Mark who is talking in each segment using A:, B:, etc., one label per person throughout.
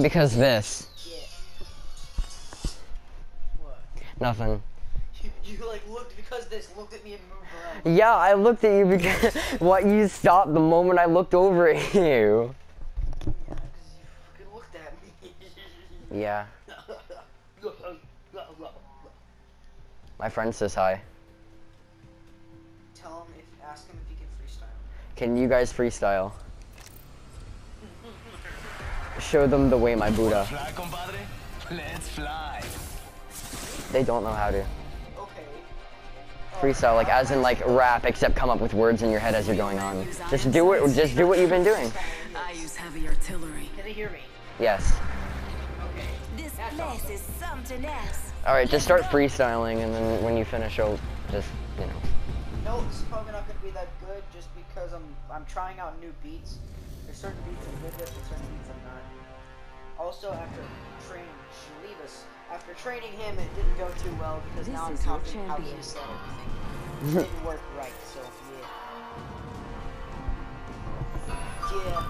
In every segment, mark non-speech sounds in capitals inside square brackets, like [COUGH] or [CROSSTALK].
A: Because this.
B: Yeah. What?
A: Nothing.
B: You, you like looked because this looked at me and moved around.
A: Yeah, I looked at you because [LAUGHS] what you stopped the moment I looked over [LAUGHS] at you.
B: Yeah, because you fucking looked at me. [LAUGHS]
A: Yeah. My friend says hi.
B: Tell him if ask him if he can freestyle.
A: Can you guys freestyle? Show them the way, my Buddha.
C: Fly, compadre? Let's fly.
A: They don't know how to. Freestyle, like as in like rap, except come up with words in your head as you're going on. Just do it. Just do what you've been doing.
D: I use heavy artillery.
B: Can they hear me?
A: Yes.
D: This place is something else.
A: All right. Just start freestyling, and then when you finish, you'll just you know.
B: No, this is probably not going to be that good just because I'm I'm trying out new beats. There's certain beats I'm good with and certain beats I'm not. Also, after training Shalivas, after training him, it didn't go too well because
D: This
B: now I'm copying how he
D: champion.
B: said everything. It didn't work right, so yeah. Yeah.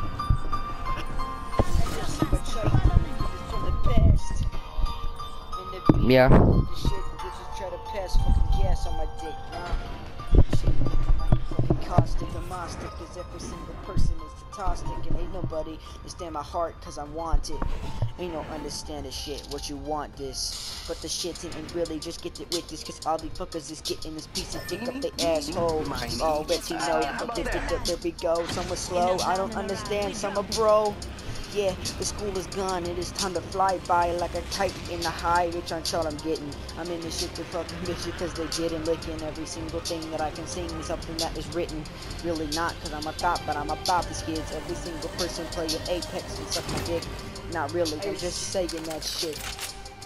B: Just but try to this the best. The beat.
A: Yeah.
B: The shit the bitches try to pass is and ain't nobody understand my heart, cause I want it. Ain't no understand this shit, what you want this. But the shit ain't really just get it with this, cause all these fuckers is getting this piece of dick up their asshole. Already know, there, there we go. Some are slow, I don't understand, some are bro. Yeah, the school is gone. It is time to fly by like a kite in the high, which I'm sure I'm getting. I'm in this shit to fucking [LAUGHS] bitch because they getting licking every single thing that I can sing something that is written. Really not, cause I'm a thought, but I'm about these kids. Every single person playing Apex and suck my dick. Not really, I'm just saying that shit.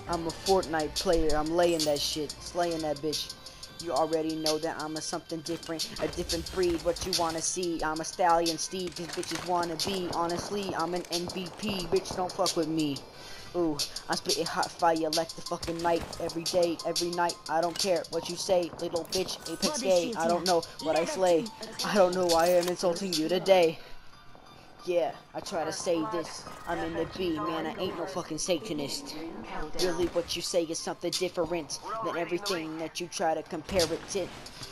B: I'm a Fortnite player. I'm laying that shit, slaying that bitch. You already know that I'm a something different, a different breed. What you wanna see? I'm a stallion steed. These bitches wanna be. Honestly, I'm an MVP. Bitch, don't fuck with me. Ooh, I'm spitting hot fire like the fucking night. Every day, every night. I don't care what you say, little bitch. Apex gay. I don't know what I slay. I don't know why I'm insulting you today. Yeah, I try to say this. I'm in the B, man. I ain't no fucking Satanist. Really, what you say is something different than everything that you try to compare it to.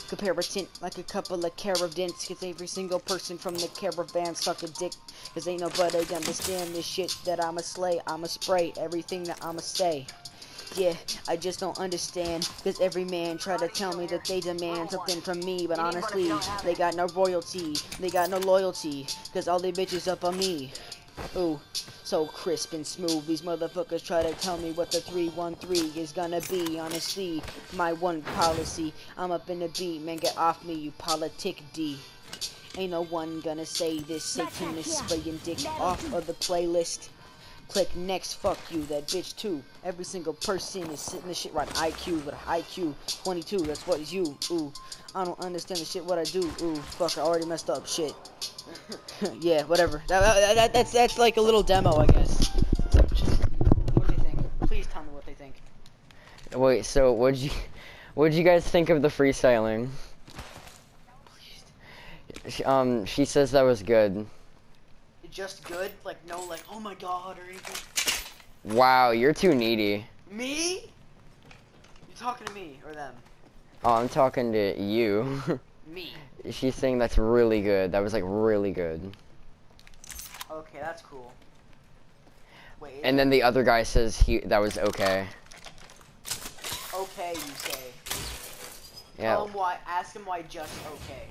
B: Compare it to like a couple of caravans, cause every single person from the caravan suck a dick. Cause ain't nobody understand this shit that I'ma slay. I'ma spray everything that I'ma say. Yeah, I just don't understand. Cause every man try to tell me that they demand something from me. But honestly, they got no royalty. They got no loyalty. Cause all they bitches up on me. Ooh, so crisp and smooth. These motherfuckers try to tell me what the 313 is gonna be. Honestly, my one policy. I'm up in the beat, man. Get off me, you politic D. Ain't no one gonna say this Satanist spraying dick off of the playlist. Click next, fuck you, that bitch too. Every single person is sitting this shit right. IQ with a IQ 22, that's what is you. Ooh, I don't understand the shit what I do. Ooh, fuck, I already messed up. Shit. [LAUGHS] yeah, whatever. That, that, that- that's that's like a little demo, I guess. What do they think? Please tell me what they think.
A: Wait. So what'd you what'd you guys think of the freestyling? Um, she says that was good.
B: Just good, like no, like oh my god or anything.
A: Wow, you're too needy.
B: Me? You talking to me or them?
A: Oh, I'm talking to you.
B: Me. [LAUGHS]
A: She's saying that's really good. That was like really good.
B: Okay, that's cool. Wait.
A: And then the other guy says he that was okay.
B: Okay, you say.
A: Yeah.
B: Tell him why. Ask him why just okay.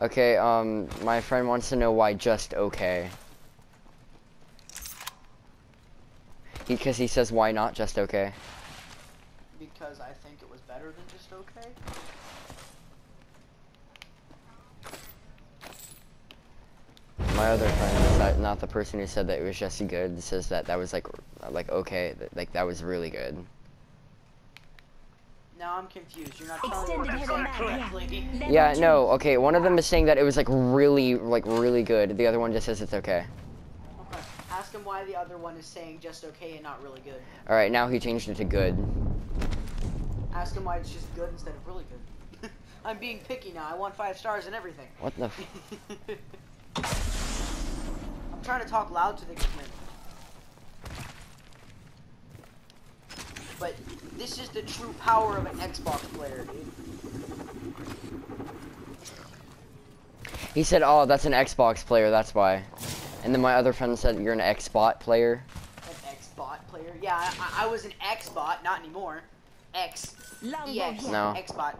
A: Okay, um, my friend wants to know why just okay. Because he, says why not just okay.
B: Because I think it was better than just okay.
A: My other friend, not, not the person who said that it was just good, says that that was like, like okay, like that was really good.
B: Now I'm confused. You're not telling me
D: Extended
B: what
D: heavy
B: I'm saying
D: mag,
B: correctly.
D: yeah.
A: Yeah, no, okay, one of them is saying that it was like really, like really good. The other one just says it's okay.
B: Okay. Ask him why the other one is saying just okay and not really good.
A: All right, now he changed it to good.
B: Ask him why it's just good instead of really good. [LAUGHS] I'm being picky now. I want five stars and everything.
A: What the? F [LAUGHS]
B: I'm trying to talk loud to the community. But this is the true power of an Xbox player, dude.
A: he said, oh, that's an Xbox player, that's why. And then my other friend said you're an Xbot player.
B: An Xbot player. Yeah, I, I- I was an Xbot, not anymore. X.
D: Lambo
B: EX.
A: No.
B: Xbot.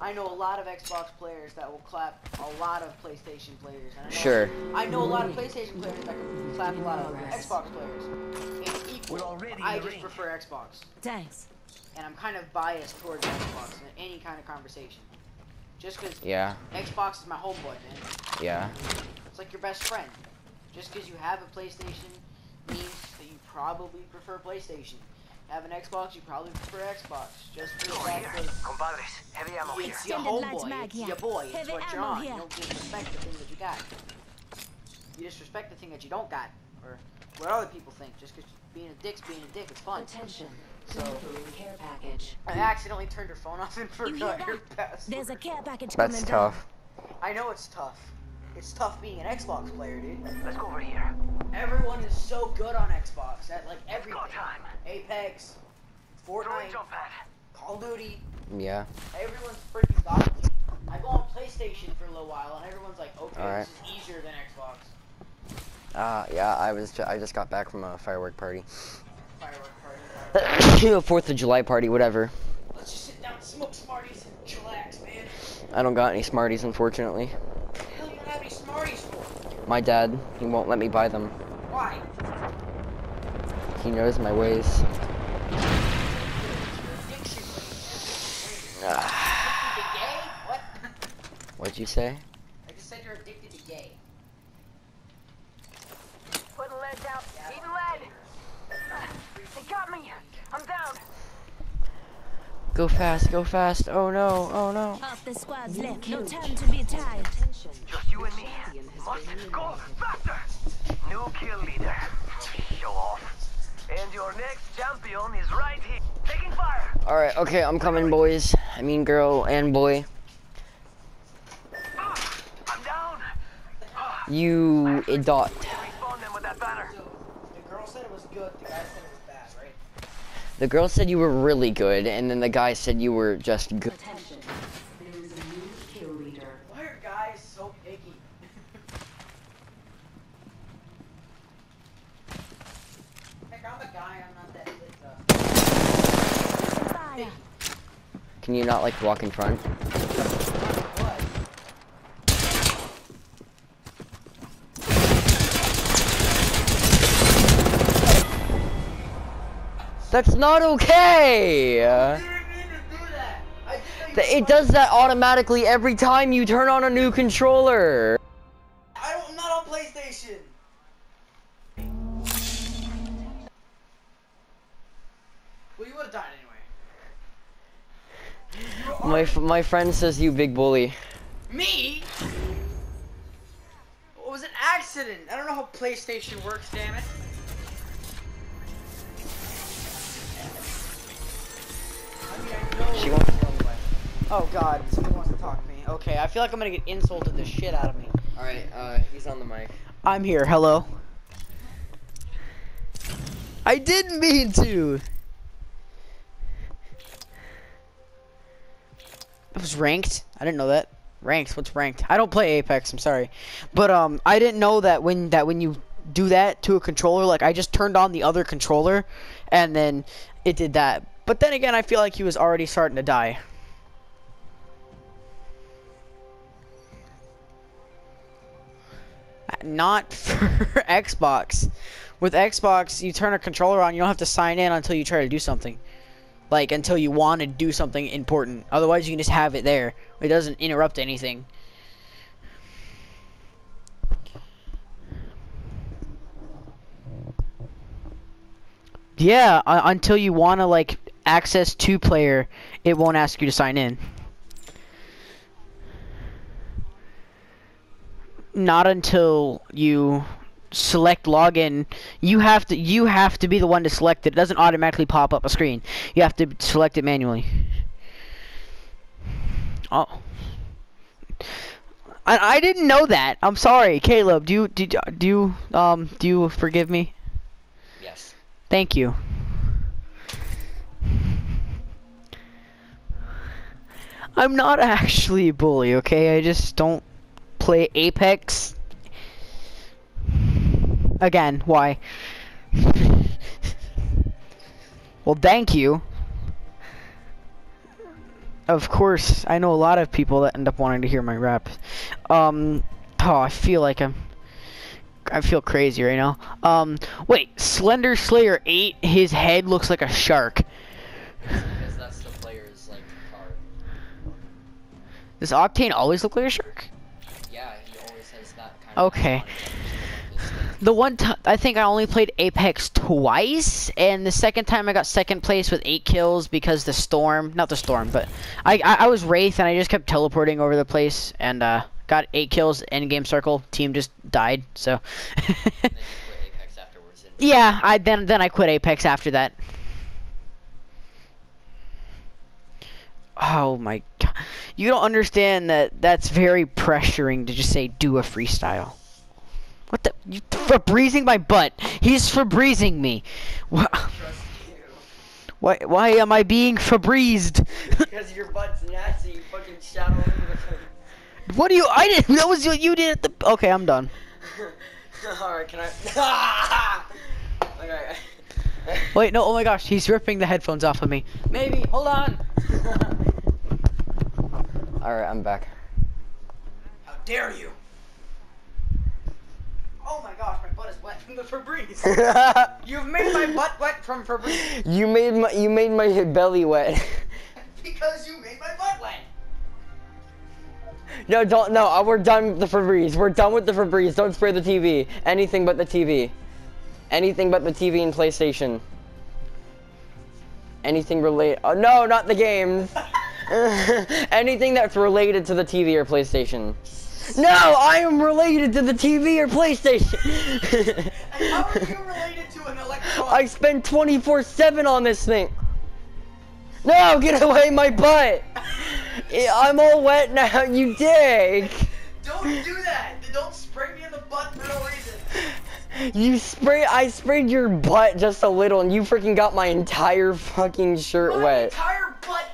B: I know a lot of Xbox players that will clap a lot of PlayStation players. and I know,
A: Sure.
B: I know a lot of PlayStation players that can clap a lot of Xbox players. It's equal.
C: We're already
B: I just prefer Xbox.
D: Thanks.
B: and I'm kind of biased towards Xbox in any kind of conversation. Just because
A: Yeah,
B: Xbox is my homeboy, man.
A: yeah.
B: It's like your best friend. Just because you have a PlayStation means that you probably prefer PlayStation. Have an Xbox, you probably prefer Xbox. Just for the fact that
C: Compadres, heavy ammo here.
B: it's your
D: Extended
B: homeboy, it's your boy, it's
D: Heavy
B: what you're
D: ammo
B: on. You
D: here.
B: don't disrespect the thing that you got. You disrespect the thing that you don't got, or what other people think. Just because being a dick's being a dick, it's fun.
E: Attention.
B: So
E: care package.
B: I accidentally turned her phone off and [LAUGHS]
D: You hear
B: forgot her
D: that?
B: password.
D: There's a care package
A: That's
D: coming
A: tough.
B: I know it's tough. It's tough being an Xbox player, dude.
C: Let's go over here.
B: Everyone is so good on Xbox at like
C: Go
B: everything.
C: time.
B: Apex,
C: Throwing
B: Fortnite,
C: jump pad.
B: Call of Duty.
A: Yeah.
B: Everyone's freaking got it. I go on PlayStation for a little while, and everyone's like, "Okay,
A: Alright.
B: this is easier than Xbox."
A: Uh, yeah, I was, ju- I just got back from a firework party.
B: Firework party.
A: a [COUGHS] Fourth of July party, whatever.
B: Let's just sit down, and smoke Smarties, and chillax, man.
A: I don't got any Smarties, unfortunately.
B: What the hell you don't have any Smarties for?
A: My dad, he won't let me buy them.
B: Why?
A: He knows my ways.
B: Addiction.
A: Ah,
B: Addicted to gay? What?
A: what'd you say?
B: I just said you're addicted to gay.
F: Putting lead down. Eating lead. They got me. I'm down.
A: Go fast, go fast. Oh no, oh no.
D: Half the squad's left. No time to be tired.
E: Attention.
C: Just you and me.
E: Champion has
C: Must go faster. New kill leader. Show off. And your next champion is right here. Taking fire.
A: Alright, okay, I'm coming, boys. I mean, girl and boy.
C: Ah, I'm down. Ah,
A: You dot.
C: Respawn them with that banner.
B: So, the girl said it was good, the guy said it was bad, right?
A: The girl said you were really good, and then the guy said you were just good.
E: Attention. There is a new kill leader.
B: Why are guys so picky? Heck, I'm a guy, I'm not that lit,
A: Can you not, like, walk in front? That's not okay!
B: You didn't need to do that! I didn't know you
A: Th- It
B: sucked.
A: does that automatically every time you turn on a new controller.
B: I don't, I'm not on PlayStation! Well, you would've died anyway.
A: My f- my friend says you big bully.
B: Me? It was an accident. I don't know how PlayStation works, damn it. Mean, I know.
A: She wants.
B: Oh god, somebody wants to talk to me. Okay, I feel like I'm gonna get insulted the shit out of me.
A: All right, uh, he's on the mic.
B: I'm here. Hello. I didn't mean to. It was ranked. I didn't know that. Ranked. What's ranked? I don't play Apex. I'm sorry, but um, I didn't know that when that when you do that to a controller, like I just turned on the other controller, and then it did that. But then again, I feel like he was already starting to die. Not [LAUGHS] for Xbox. With Xbox, you turn a controller on, you don't have to sign in until you try to do something. Like, until you want to do something important. Otherwise, you can just have it there. It doesn't interrupt anything. Yeah, uh, until you want to, like, access to player, it won't ask you to sign in. Not until you select login. You have to you have to be the one to select it. It doesn't automatically pop up a screen. You have to select it manually. Oh. I, I didn't know that. I'm sorry, Caleb. Do you do, you- do you um do you forgive me?
A: Yes.
B: Thank you. I'm not actually a bully, okay? I just don't play Apex. Again, why? [LAUGHS] well, thank you. Of course, I know a lot of people that end up wanting to hear my rap. Um, oh, I feel like I'm I feel crazy right now. Um, wait, Slender Slayer 8, his head looks like a shark. Does Octane always look like a shark?
A: Yeah, he always has that kind of.
B: Okay.
A: his thing.
B: The one time, I think I only played Apex twice, and the second time I got second place with 8 kills because the storm, not the storm, but I, I, I was Wraith and I just kept teleporting over the place and, uh, got 8 kills, end game circle, team just died, so.
A: And then [LAUGHS] you quit Apex afterwards. And
B: Yeah, I then then I quit Apex after that. Oh my god. You don't understand that that's very pressuring to just say do a freestyle. What the you Febrezing my butt. He's Febrezing me. Wha- Why why am I being Febrezed?
A: Because your butt's nasty, you fucking shout all over the
B: what do you I didn't, that was what you did at the Okay, I'm done. [LAUGHS]
A: Alright, can I? [LAUGHS] okay.
B: Wait, no, oh my gosh, he's ripping the headphones off of me. Maybe, hold on. [LAUGHS]
A: Alright, I'm back.
B: How dare you? Oh my gosh, my butt is wet from the Febreze. [LAUGHS] You've made my butt wet from Febreze
A: you made my you made my belly wet. [LAUGHS]
B: because you made my butt wet.
A: no, don't no. uh, We're done with the Febreze. We're done with the Febreze. Don't spray the TV. Anything but the TV. Anything but the TV and PlayStation. Anything related? Oh no, not the games. [LAUGHS] [LAUGHS] Anything that's related to the TV or PlayStation. No, I am related to the TV or PlayStation.
B: How are you related to an electron?
A: I spend 24/7 on this thing. No, get away my butt. [LAUGHS] I'm all wet now, you dick.
B: Don't do that. Don't spray me in the butt for no reason.
A: You spray I sprayed your butt just a little and you freaking got my entire fucking shirt
B: My
A: wet.
B: entire butt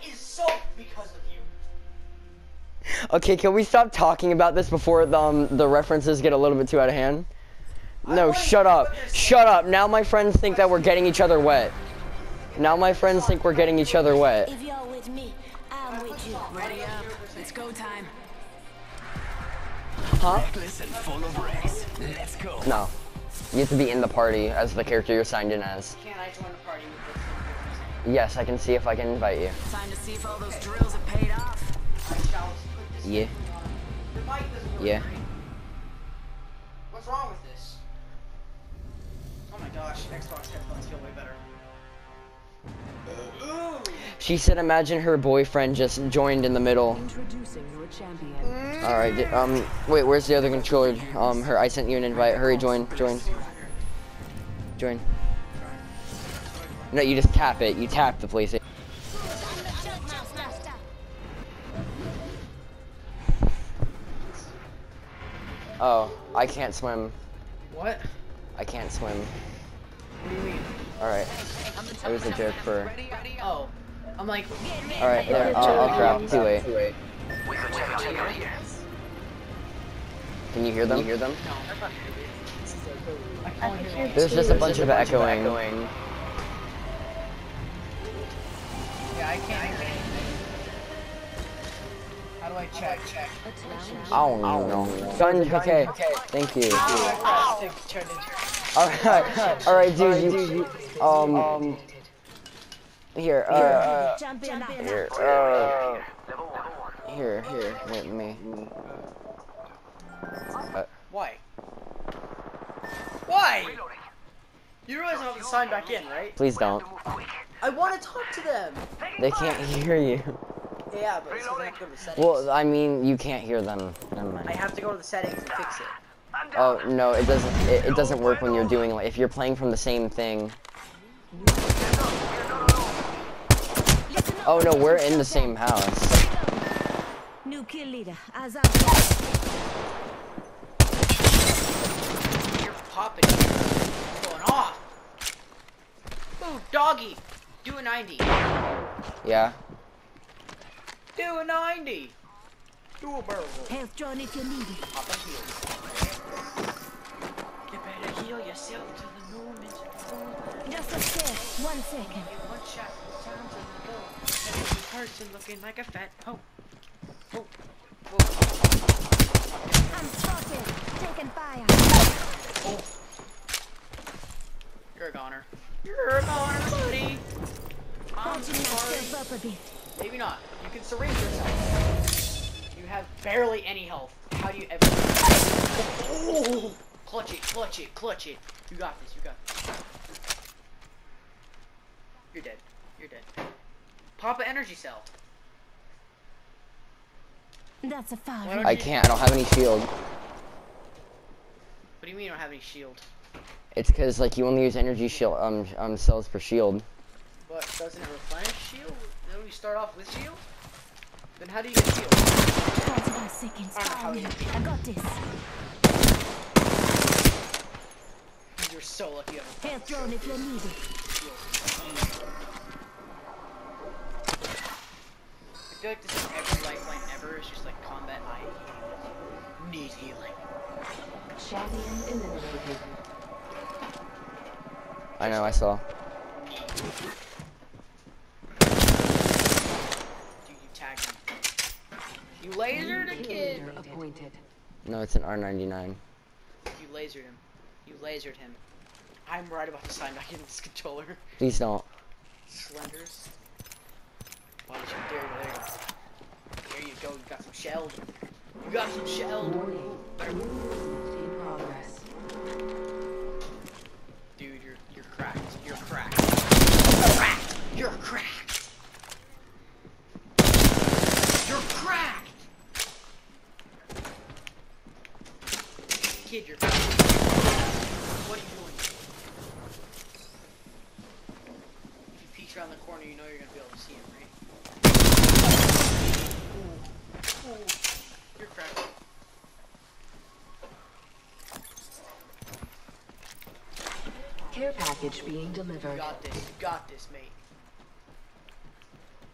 A: Okay, can we stop talking about this before the, um, the references get a little bit too out of hand? No, shut up. Shut up. Now my friends think that we're getting each other wet. Now my friends think we're getting each other wet.
D: If you're with me, I'm with you.
G: Ready up. It's go time.
A: Huh?
G: Listen, full of wrecks. Let's go.
A: No. You have to be in the party as the character you're signed in as.
B: Can I join the party with this?
A: Yes, I can see if I can invite you.
G: Time to see if all those drills have paid off.
A: Yeah.
B: Your mic doesn't
A: Yeah.
B: ring. What's wrong with this? Oh my gosh, Xbox headphones feel way better.
A: She said imagine her boyfriend just joined in the middle.
E: Introducing your champion.
A: Alright, um, wait, where's the other controller? Um, her, I sent you an invite. Hurry, join, join. Join. No, you just tap it. You tap the PlayStation. I can't swim.
B: What?
A: I can't swim.
B: What do you mean?
A: Alright. It was a joke for.
B: Oh, I'm like,
A: Alright, there, I'll, I'll grab. Too late.
C: We could check out here.
A: Can you hear them? you hear them?
B: I can't hear you.
A: There's just a bunch of echoing.
B: Yeah, I can't do anything. How do I check? Check.
A: I don't know. Gun, okay, thank you.
B: I press to turn into.
A: Alright, alright, dude, you, you, um, here, uh, uh, here, uh, here, here, wait, me.
B: Why? Why? You realize I have to sign back in, right?
A: Please don't.
B: I want to talk to them.
A: They can't hear you.
B: Yeah, but it's 'cause I have to go to the settings.
A: Well, I mean, you can't hear them. Never
B: I have to go to the settings and fix it.
A: Oh, no, it doesn't, it, it doesn't work when you're doing, like, if you're playing from the same thing. Oh, no, we're in the same house.
D: New kill leader. Azam.
B: You're popping. You're going off. Ooh, doggy. Do a 90.
A: Yeah?
B: Do a 90. Do a barrel.
D: Health drone if you need it.
B: Pop a heal. You better heal yourself to the moment.
D: Just upstairs. One second.
B: One shot. Sounds in the door. Every person looking like a fat hoe. Oh. Whoa.
D: I'm spotted. Taking fire.
B: You're a goner. You're a goner, buddy. I'm
D: Patching
B: sorry.
D: myself up a bit.
B: Maybe not. You can syringe yourself. You have barely any health. How do you ever? Oh! Clutch it, clutch it, clutch it. You got this. You got this. You're dead. You're dead. Pop an energy cell.
D: That's a
B: Why
A: I
B: you-
A: can't, I don't have any shield.
B: What do you mean you don't have any shield?
A: It's because, like, you only use energy shield, um, um, cells per shield.
B: But doesn't it replenish shield? Don't you start off with shield? Then how do you get shield?
D: 45 seconds.
B: I don't know how
D: Follow
B: you
D: me.
B: do
D: I got this.
B: You're so lucky you have
D: Health drone if you need it.
B: I feel like this is every lifeline ever. It's just like combat. I need healing.
E: Champion eliminated.
A: I know, I saw.
B: Dude, you tagged him. You lasered a
E: Kill
B: kid.
E: Leader.
A: No, it's an R99.
B: You lasered him. You lasered him. I'm right about to sign back into this controller.
A: Please don't.
B: Slenders. Why don't you dare? There you go. There you go. You got some shelled. You got some shelled.
E: In progress.
B: Dude, you're you're cracked. You're cracked. You're cracked. You're cracked. You're cracked. Kid, you're. What are you doing? If you peek around the corner, you know you're gonna be able to see him, right? Ooh. Ooh. You're cracked.
E: Care package being
B: You
E: delivered.
B: got this. You got this, mate.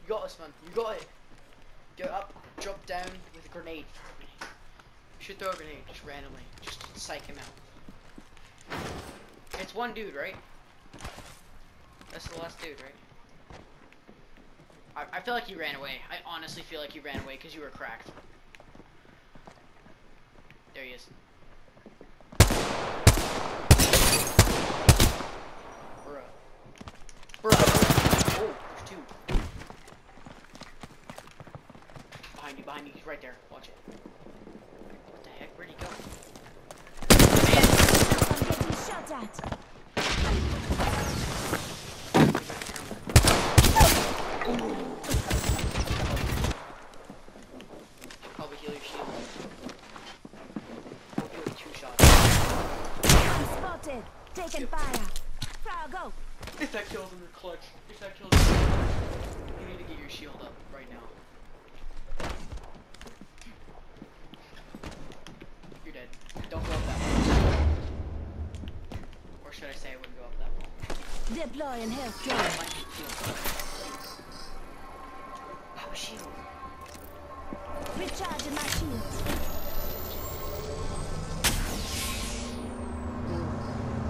B: You got this, man. You got it. Get up, jump down with a grenade. Should throw a grenade just randomly, just to psych him out. It's one dude, right? That's the last dude, right? I, I feel like you ran away. I honestly feel like you ran away because you were cracked. There he is. Bruh. Bruh. Oh, there's two. Behind you, behind you. He's right there. Watch it. What the heck? Where'd he go? Man!
D: I'm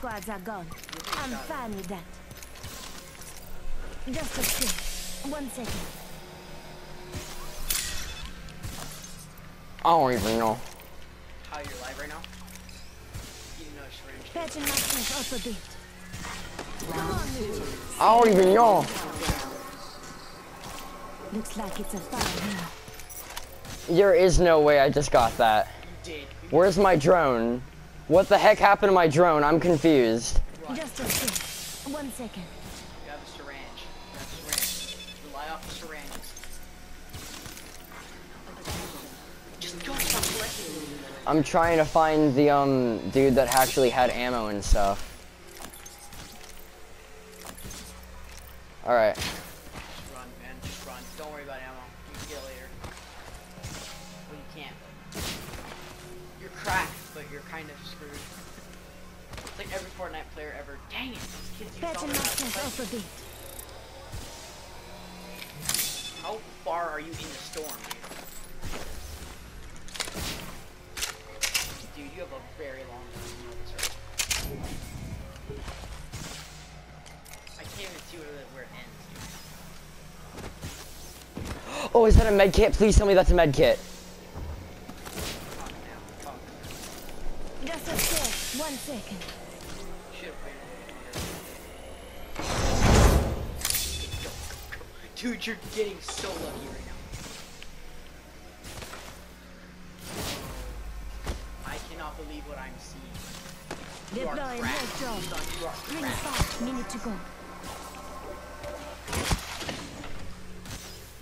D: squads are gone. I'm fine with that. Just a sec. One second.
A: I don't even know.
B: How you're live right now? You know it's range.
D: Patching myself up a bit. Come on, Mitchell.
A: I don't even know.
D: Looks like it's a fire here.
A: There is no way I just got that.
B: You did.
A: Where's my drone? What the heck happened to my drone? I'm confused.
D: Just a sec. One second.
B: You have a syringe. You have a syringe. Rely off the syringes. Just go stop collecting.
A: I'm trying to find the um dude that actually had ammo and stuff. All
B: Dang it! These kids use
D: Patching
B: all their
D: myself up a bit.
B: How far are you in the storm, dude? Dude, you have a very long way to know this earth. I can't even see where, the, where it ends, dude.
A: Oh, is that a med kit? Please tell me that's a med kit.
B: Calm down. Calm down.
D: Just a sec. One second.
B: Dude, you're getting so lucky right now. I cannot believe what I'm seeing. You are
D: Deploying
B: cracked. Son, you are
D: five. Minute to go.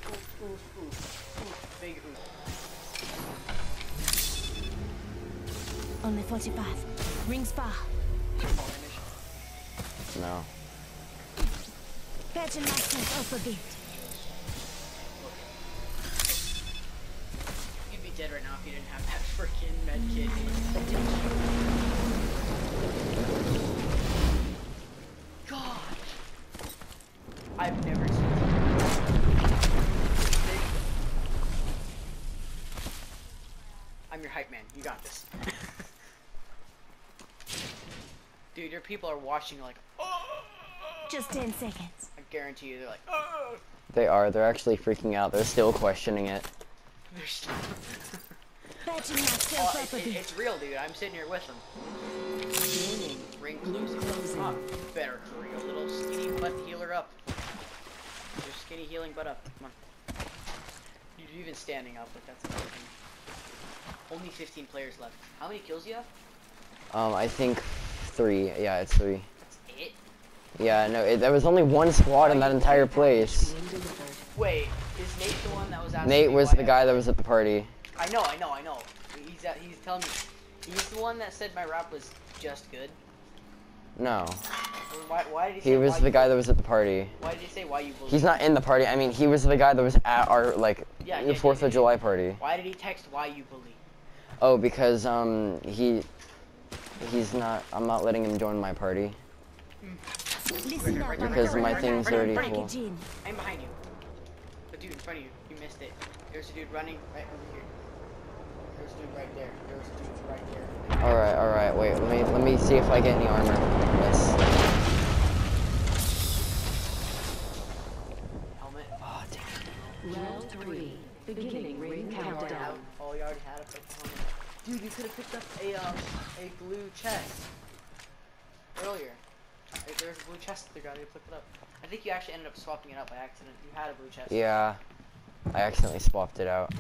B: Oof, oof, oof, oof. Big oof.
D: Only 45. Rings far.
A: No.
D: Patching myself up a bit.
B: Freaking med I've never seen I'm your hype man. You got this. [LAUGHS] Dude, your people are watching like, oh!
D: Just 10 seconds.
B: I guarantee you they're like, oh!
A: They are. They're actually freaking out. They're still questioning it.
B: They're still... [LAUGHS]
D: Patching myself
B: it,
D: up a
B: it-
D: bit.
B: it's real, dude. I'm sitting here with them. Ring closing. Ah, better hurry a little skinny butt healer up. Your skinny healing butt up. Come on. You're even standing up, but that's another thing. Only 15 players left. How many kills you have?
A: Um, I think three. Yeah, it's three.
B: That's it.
A: Yeah, no, it, there was only one squad in that entire place.
B: Wait, is Nate the one that was asking
A: Nate
B: me
A: was the guy that was at the party.
B: I know, I know, I know. He's uh, he's telling me. He's the one that said my rap was just good.
A: No,
B: Why, why did he say
A: he was the guy that was at the party.
B: Why did he say why you believe?
A: He's not in the party. I mean, he was the guy that was at our like
B: Yeah,
A: the
B: yeah, yeah,
A: Fourth
B: yeah,
A: of. July party.
B: Why did he text why you believe?
A: Oh, because um he he's not. I'm not letting him join my party.
D: Listen
A: Because my thing's already full.
B: I'm behind you. The dude in front of you. You missed it. There's a dude running right over here. There's a dude right there. There's a dude right there.
A: All right, all right. Wait, let me let me see if I get any armor. Yes.
B: Helmet.
A: Oh, dang.
E: Round three. Beginning ring countdown.
B: Oh, you already had a fucking helmet. Dude, you could have picked up a um a blue chest earlier. Like, There's a blue chest there, guy. You picked it up. I think you actually ended up swapping it out by accident. You had a blue chest.
A: Yeah, I accidentally swapped it out.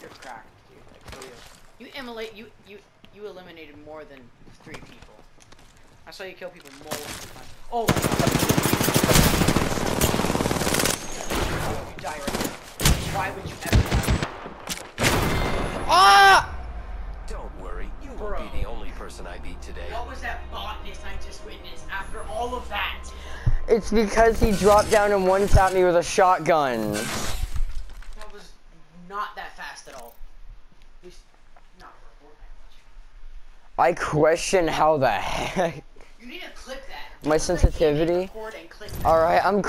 B: You're cracked, dude. Like, for real. You. You you you eliminated more than three people. I saw you kill people multiple times. Oh my god. You die right now. Why would you ever die?
A: Ah!
C: Don't worry, you
B: Bro.
C: won't be the only person I beat today.
B: What was that botness I just witnessed after all of that?
A: It's because he dropped down and one shot me with a shotgun.
B: That
A: I question how the heck [LAUGHS]
B: You need to clip that.
A: my sensitivity.
B: Record and clip that.
A: All right, I'm.